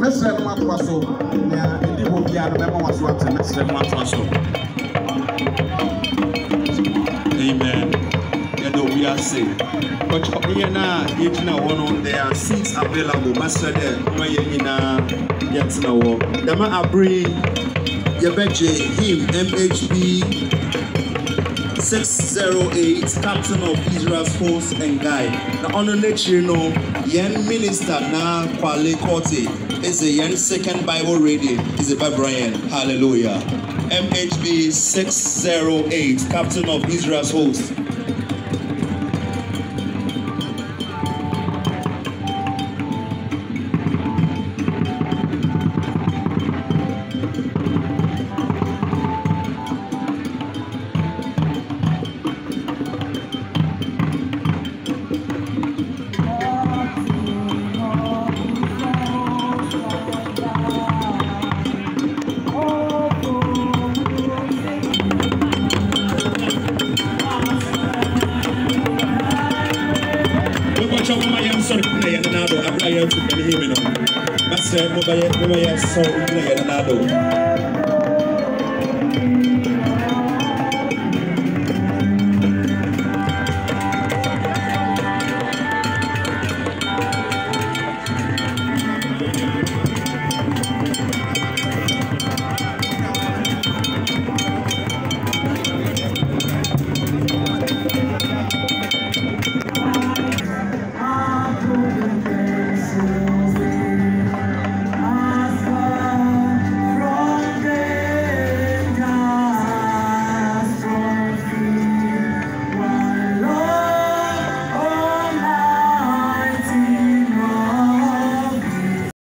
mɛsrɛ no atoa so nea ɛdi hɔ biara no bɛma wa so ate mɛsrɛ no atoa so Amen. Yɛde obi ase. Ɔkyɛ yɛn a yɛgyina hɔ no, there are seats available. Masɛ dɛ ma yɛn nyinaa yɛtena hɔ. Dɛm abere yɛbɛgye him MHB 608 captain of Israel's host and guide. Na ɔno n'akyiri no, yɛn minister na Kwale is a yɛn second Bible reading is a Brian. Hallelujah. MHB 608 captain of Israel's host. cogo ma yam sor ne yan na do abla ya ku ne he no bas mo ba ya mo ya so ne yan na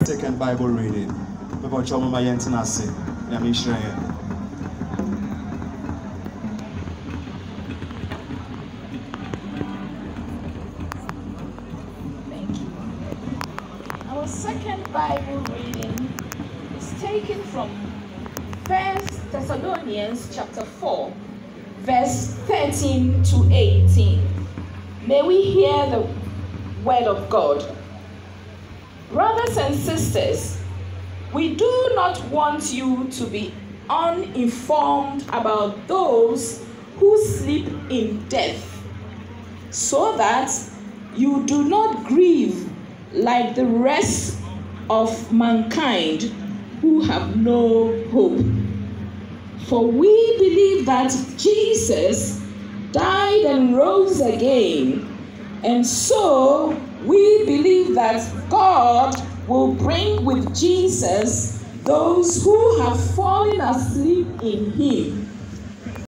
Second Bible reading. Nhyira yɛn. Thank you. Our second Bible reading is taken from First Thessalonians chapter 4, verse 13 to 18. May we hear the word of God. Brothers and sisters, we do not want you to be uninformed about those who sleep in death so that you do not grieve like the rest of mankind who have no hope. For we believe that Jesus died and rose again, and so we believe that God will bring with Jesus those who have fallen asleep in him.